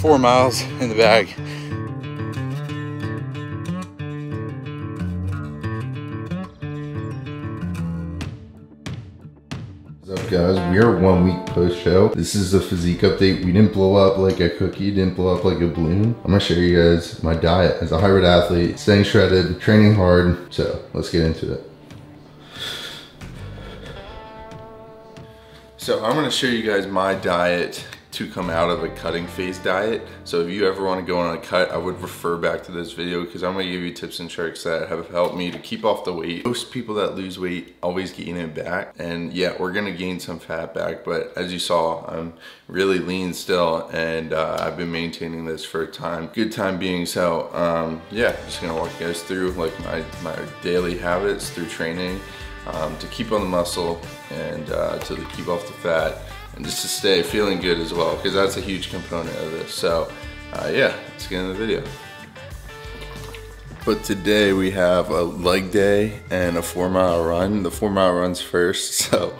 Four miles in the bag. What's up guys? We are one week post show. This is a physique update. We didn't blow up like a cookie, didn't blow up like a balloon. I'm gonna show you guys my diet as a hybrid athlete, staying shredded, training hard. So let's get into it. So I'm gonna show you guys my diet to come out of a cutting phase diet. So if you ever wanna go on a cut, I would refer back to this video because I'm gonna give you tips and tricks that have helped me to keep off the weight. Most people that lose weight always gain it back. And yeah, we're gonna gain some fat back, but as you saw, I'm really lean still and uh, I've been maintaining this for a time. Good time being. So um, yeah, just gonna walk you guys through like my, my daily habits through training um, to keep on the muscle and uh, to keep off the fat and just to stay feeling good as well because that's a huge component of this. So uh, yeah, let's get into the video. But today we have a leg day and a four mile run. The four mile run's first, so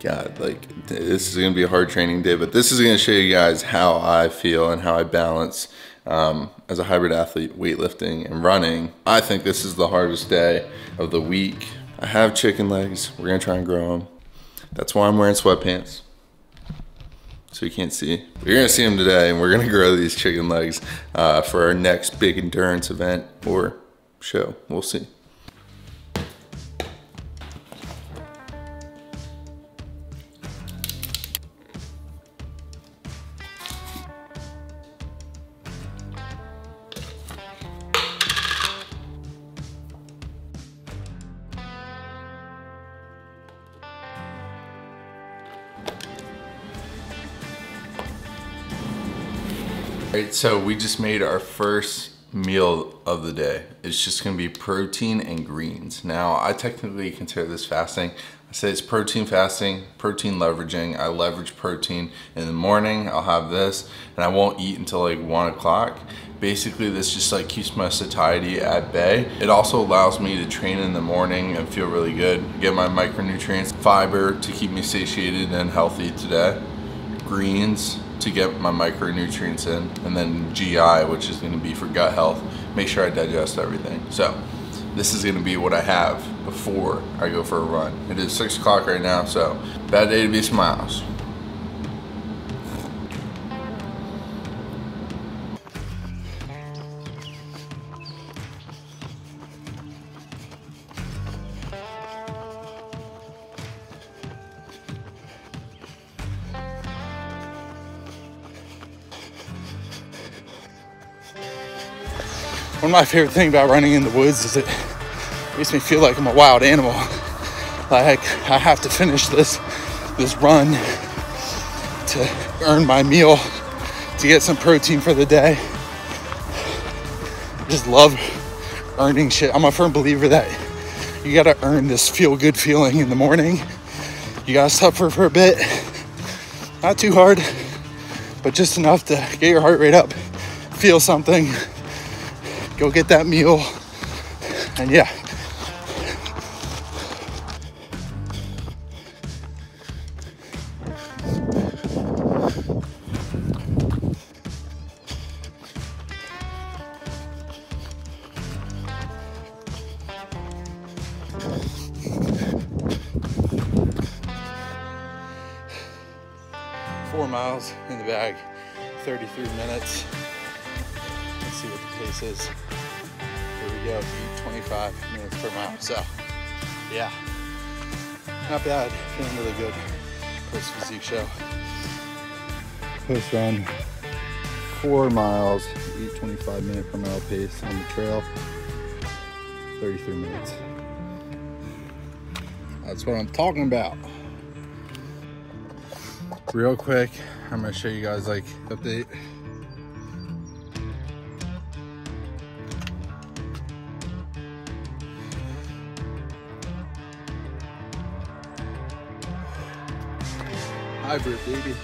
God, like this is gonna be a hard training day, but this is gonna show you guys how I feel and how I balance um, as a hybrid athlete, weightlifting and running. I think this is the hardest day of the week. I have chicken legs. We're gonna try and grow them. That's why I'm wearing sweatpants so you can't see. You're gonna see them today and we're gonna grow these chicken legs uh, for our next big endurance event or show, we'll see. Alright, so we just made our first meal of the day. It's just gonna be protein and greens. Now, I technically consider this fasting. I say it's protein fasting, protein leveraging. I leverage protein in the morning, I'll have this, and I won't eat until like one o'clock. Basically, this just like keeps my satiety at bay. It also allows me to train in the morning and feel really good, get my micronutrients, fiber to keep me satiated and healthy today, greens, to get my micronutrients in, and then GI, which is gonna be for gut health, make sure I digest everything. So this is gonna be what I have before I go for a run. It is six o'clock right now, so bad day to be smiles. One of my favorite things about running in the woods is it makes me feel like I'm a wild animal. Like I have to finish this this run to earn my meal, to get some protein for the day. I just love earning shit. I'm a firm believer that you gotta earn this feel good feeling in the morning. You gotta suffer for a bit. Not too hard, but just enough to get your heart rate up, feel something, go get that meal, and yeah. Four miles in the bag, 33 minutes. Let's see what the pace is. Go, 25 minutes per mile. So, yeah, not bad. Feeling really good post physique show. Post run, four miles, eat 25 minute per mile pace on the trail, 33 minutes. That's what I'm talking about. Real quick, I'm gonna show you guys like update. Hybrid, baby.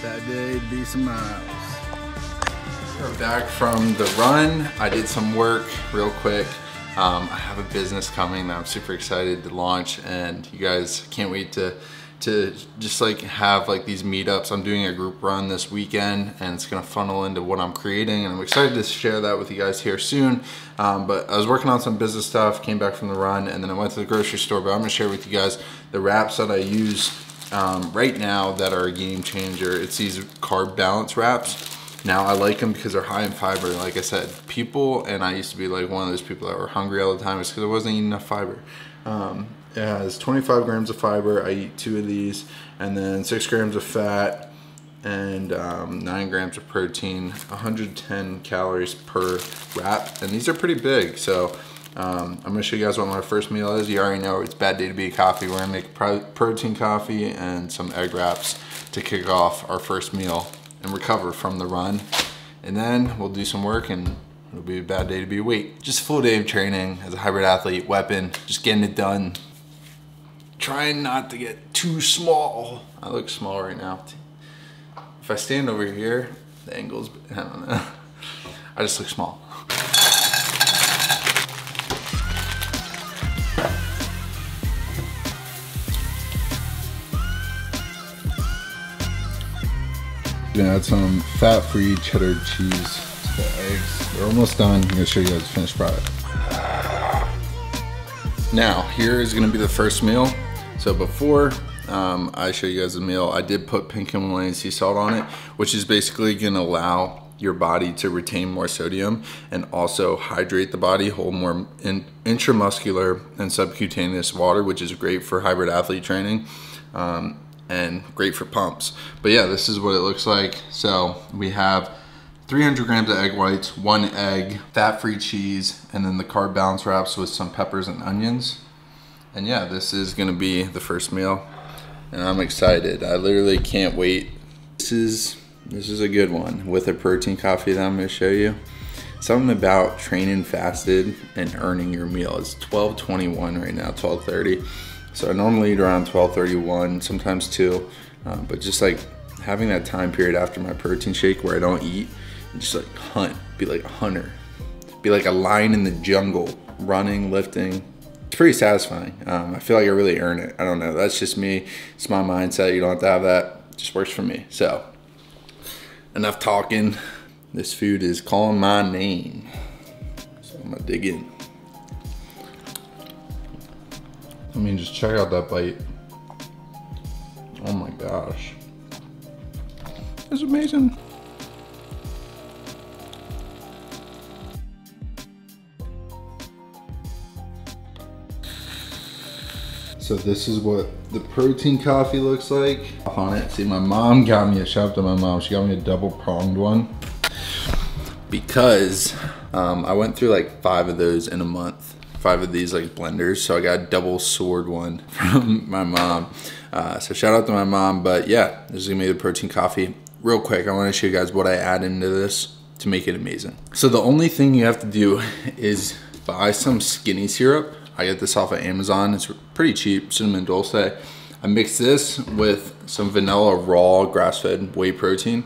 That day be some miles. We're back from the run. I did some work real quick. Um, I have a business coming that I'm super excited to launch and you guys can't wait to to just like have like these meetups. I'm doing a group run this weekend and it's gonna funnel into what I'm creating and I'm excited to share that with you guys here soon. Um, but I was working on some business stuff, came back from the run and then I went to the grocery store, but I'm gonna share with you guys the wraps that I use um, right now that are a game changer. It's these carb balance wraps. Now I like them because they're high in fiber. Like I said, people, and I used to be like one of those people that were hungry all the time. It's because I wasn't eating enough fiber. Um, it has 25 grams of fiber. I eat two of these, and then six grams of fat, and um, nine grams of protein, 110 calories per wrap. And these are pretty big, so um, I'm gonna show you guys what my first meal is. You already know it's bad day to be a coffee. We're gonna make pro protein coffee and some egg wraps to kick off our first meal and recover from the run. And then we'll do some work and it'll be a bad day to be weight. Just full day of training as a hybrid athlete, weapon, just getting it done trying not to get too small. I look small right now. If I stand over here, the angle's, I don't know. I just look small. Gonna add some fat-free cheddar cheese to the eggs. They're almost done. I'm gonna show you guys the finished product. Now, here is gonna be the first meal. So before um, I show you guys the meal, I did put pink Himalayan sea salt on it, which is basically gonna allow your body to retain more sodium and also hydrate the body, hold more in, intramuscular and subcutaneous water, which is great for hybrid athlete training. Um, and great for pumps. But yeah, this is what it looks like. So we have 300 grams of egg whites, one egg, fat-free cheese, and then the carb balance wraps with some peppers and onions. And yeah, this is gonna be the first meal and I'm excited. I literally can't wait. This is, this is a good one with a protein coffee that I'm gonna show you. Something about training fasted and earning your meal. It's 12.21 right now, 12.30. So I normally eat around 12.31, sometimes two, uh, but just like having that time period after my protein shake where I don't eat, just like hunt, be like a hunter, be like a lion in the jungle, running, lifting, it's pretty satisfying. Um, I feel like I really earn it. I don't know. That's just me. It's my mindset. You don't have to have that. It just works for me. So, enough talking. This food is calling my name. So I'm gonna dig in. I mean, just check out that bite. Oh my gosh. It's amazing. So this is what the protein coffee looks like. On it, see my mom got me a, shout out to my mom, she got me a double pronged one. Because um, I went through like five of those in a month. Five of these like blenders. So I got a double sword one from my mom. Uh, so shout out to my mom. But yeah, this is gonna be the protein coffee. Real quick, I wanna show you guys what I add into this to make it amazing. So the only thing you have to do is buy some skinny syrup I get this off of Amazon. It's pretty cheap, cinnamon dolce. I mix this with some vanilla raw grass-fed whey protein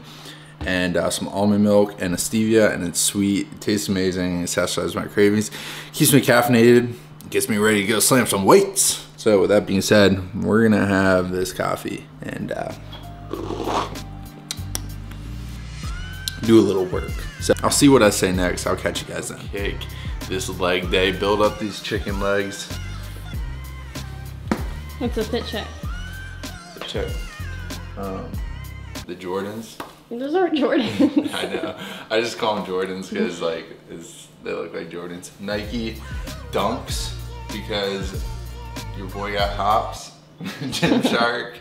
and uh, some almond milk and a stevia and it's sweet. It tastes amazing. It satisfies my cravings. Keeps me caffeinated. Gets me ready to go slam some weights. So with that being said, we're gonna have this coffee and uh, do a little work. So I'll see what I say next. I'll catch you guys then. Cake this leg day. Build up these chicken legs. What's a fit check? Fit check. Um, the Jordans. Those aren't Jordans. I know. I just call them Jordans because like they look like Jordans. Nike Dunks because your boy got hops. Gymshark.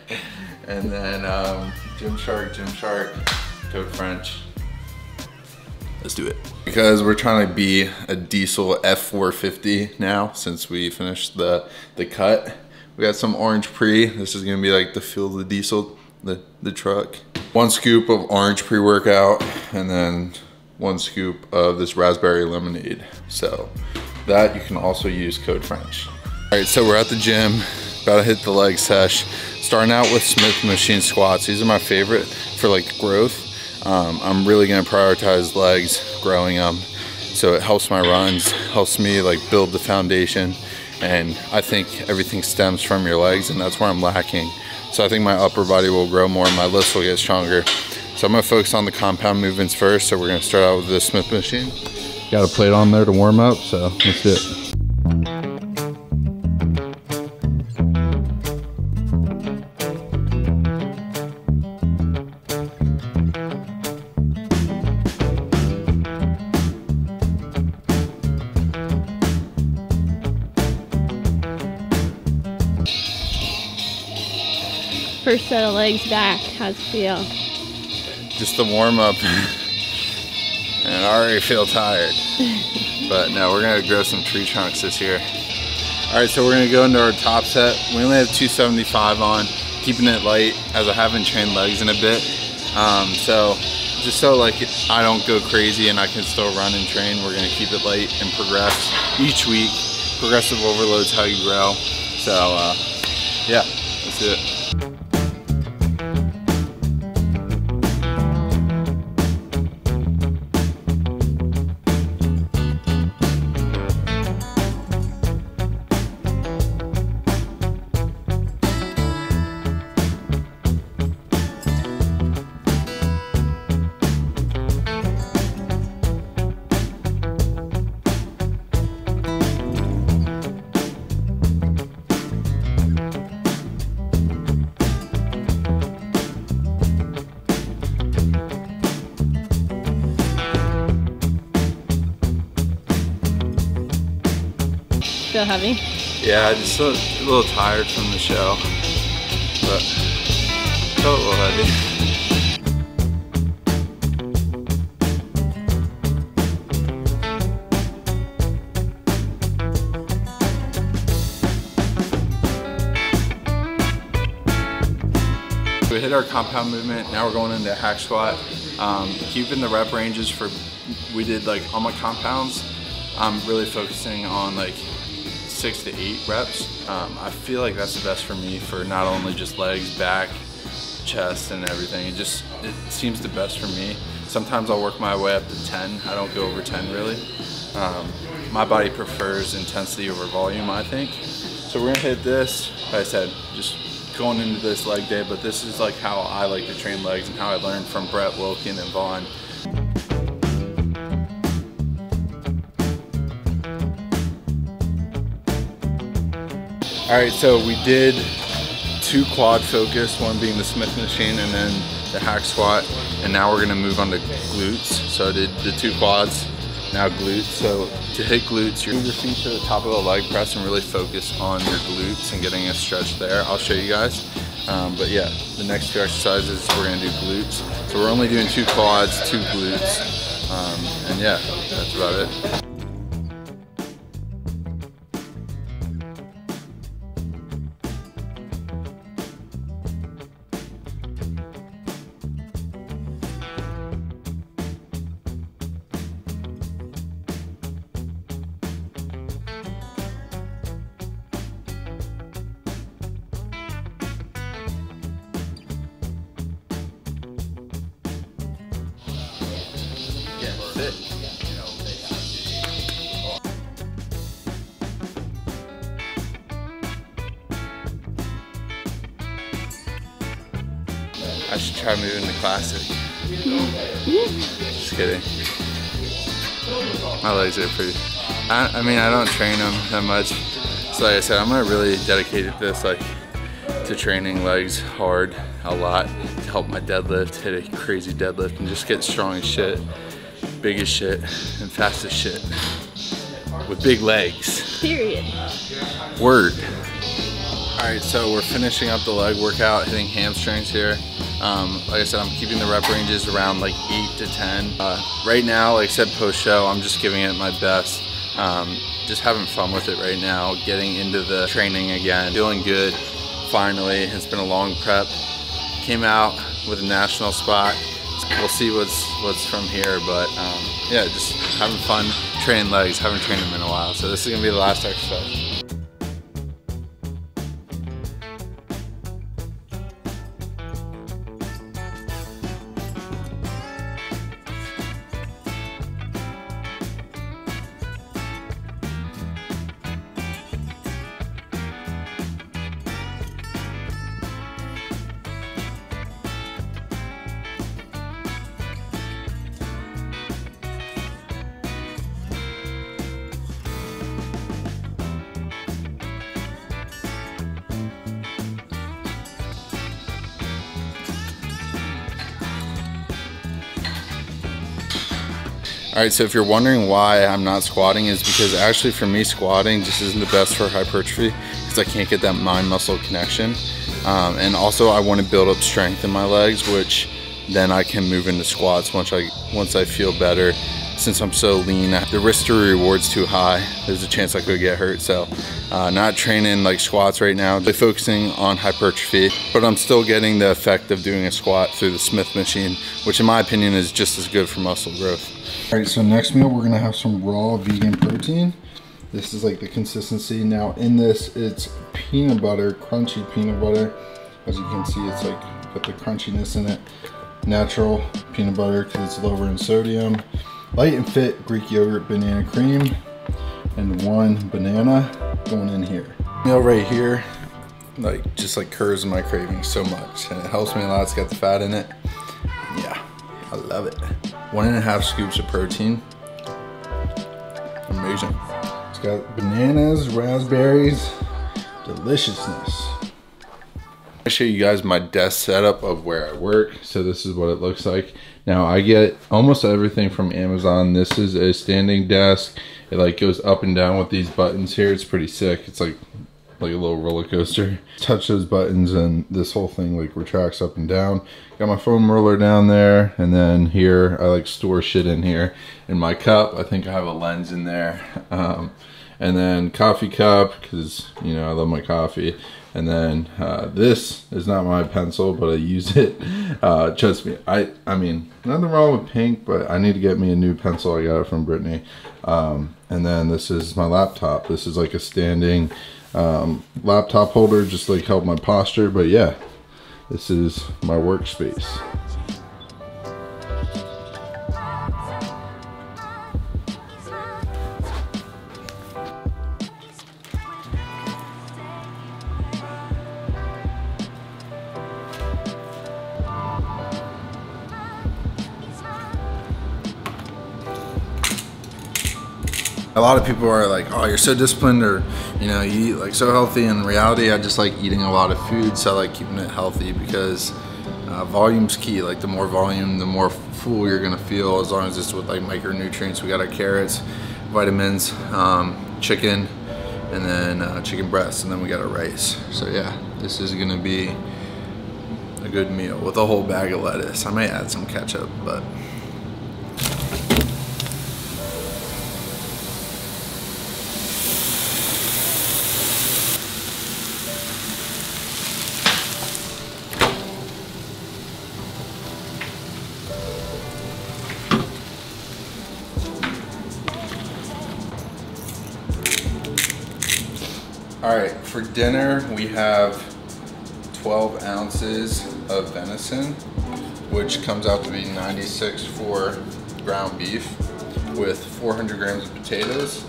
and then um, Gymshark, Jim Shark, Code French. Let's do it. Because we're trying to be a diesel F450 now since we finished the, the cut. We got some Orange Pre. This is gonna be like the fuel of the diesel, the, the truck. One scoop of Orange Pre-workout and then one scoop of this raspberry lemonade. So that you can also use code French. All right, so we're at the gym, about to hit the leg sesh. Starting out with Smith machine squats. These are my favorite for like growth um, I'm really gonna prioritize legs, growing them. So it helps my runs, helps me like build the foundation. And I think everything stems from your legs, and that's where I'm lacking. So I think my upper body will grow more, my lifts will get stronger. So I'm gonna focus on the compound movements first. So we're gonna start out with the Smith machine. Got a plate on there to warm up, so that's it. First set of legs back. How's it feel? just the warm up and I already feel tired. but no, we're gonna grow some tree trunks this year. All right, so we're gonna go into our top set. We only have 275 on, keeping it light as I haven't trained legs in a bit. Um, so just so like I don't go crazy and I can still run and train, we're gonna keep it light and progress each week. Progressive overload's how you grow. So uh, yeah, that's it. Feel heavy? Yeah, just a, a little tired from the show, but felt a little heavy. We hit our compound movement. Now we're going into hack squat. Um, keeping the rep ranges for we did like all my compounds. I'm really focusing on like six to eight reps. Um, I feel like that's the best for me for not only just legs, back, chest, and everything. It just it seems the best for me. Sometimes I'll work my way up to 10. I don't go over 10 really. Um, my body prefers intensity over volume, I think. So we're gonna hit this. Like I said, just going into this leg day, but this is like how I like to train legs and how I learned from Brett Wilkin and Vaughn. All right, so we did two quad focus, one being the Smith machine and then the hack squat. And now we're gonna move on to glutes. So I did the two quads, now glutes. So to hit glutes, you your feet to the top of the leg press and really focus on your glutes and getting a stretch there. I'll show you guys. Um, but yeah, the next two exercises, we're gonna do glutes. So we're only doing two quads, two glutes. Um, and yeah, that's about it. I should try moving the classic. Just kidding. My legs are pretty. I, I mean, I don't train them that much. So like I said, I'm gonna really dedicate this like to training legs hard a lot to help my deadlift, hit a crazy deadlift, and just get strong as shit, big as shit, and fastest shit with big legs. Period. Word. All right, so we're finishing up the leg workout, hitting hamstrings here. Um, like I said, I'm keeping the rep ranges around like eight to 10. Uh, right now, like I said, post show, I'm just giving it my best. Um, just having fun with it right now, getting into the training again, feeling good. Finally, it's been a long prep. Came out with a national spot. We'll see what's what's from here, but um, yeah, just having fun training legs. Haven't trained them in a while, so this is gonna be the last exercise. All right, so if you're wondering why I'm not squatting is because actually for me squatting just isn't the best for hypertrophy because I can't get that mind muscle connection. Um, and also I want to build up strength in my legs, which then I can move into squats once I, once I feel better. Since I'm so lean, the risk to reward's too high. There's a chance I could get hurt. So uh, not training like squats right now, just focusing on hypertrophy, but I'm still getting the effect of doing a squat through the Smith machine, which in my opinion is just as good for muscle growth. All right, so next meal, we're gonna have some raw vegan protein. This is like the consistency. Now in this, it's peanut butter, crunchy peanut butter. As you can see, it's like got the crunchiness in it. Natural peanut butter because it's lower in sodium. Light and fit Greek yogurt banana cream. And one banana going in here. Meal right here, like just like curbs my cravings so much. And it helps me a lot, it's got the fat in it. Yeah, I love it. One and a half scoops of protein. Amazing. It's got bananas, raspberries, deliciousness. I show you guys my desk setup of where I work. So this is what it looks like. Now I get almost everything from Amazon. This is a standing desk. It like goes up and down with these buttons here. It's pretty sick. It's like like a little roller coaster. Touch those buttons and this whole thing like retracts up and down. Got my foam roller down there and then here I like store shit in here. In my cup, I think I have a lens in there. Um, and then coffee cup because you know I love my coffee. And then uh, this is not my pencil, but I use it. Uh, trust me, I I mean nothing wrong with pink, but I need to get me a new pencil. I got it from Brittany. Um, and then this is my laptop. This is like a standing um, laptop holder just like help my posture but yeah this is my workspace a lot of people are like, oh, you're so disciplined or, you know, you eat like so healthy. In reality, I just like eating a lot of food. So I like keeping it healthy because uh, volume's key. Like the more volume, the more full you're gonna feel as long as it's with like micronutrients. We got our carrots, vitamins, um, chicken, and then uh, chicken breasts, and then we got our rice. So yeah, this is gonna be a good meal with a whole bag of lettuce. I may add some ketchup, but All right, for dinner we have 12 ounces of venison, which comes out to be 96 for ground beef with 400 grams of potatoes.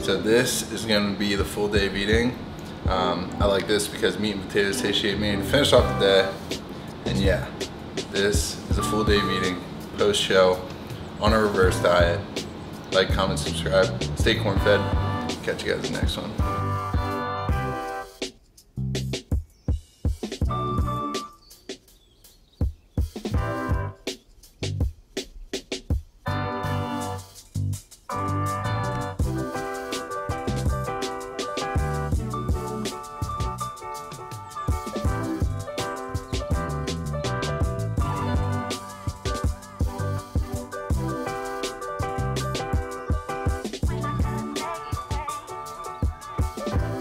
So this is gonna be the full day of eating. Um, I like this because meat and potatoes satiate me and finish off the day. And yeah, this is a full day of eating post show on a reverse diet. Like, comment, subscribe, stay corn fed. Catch you guys in the next one.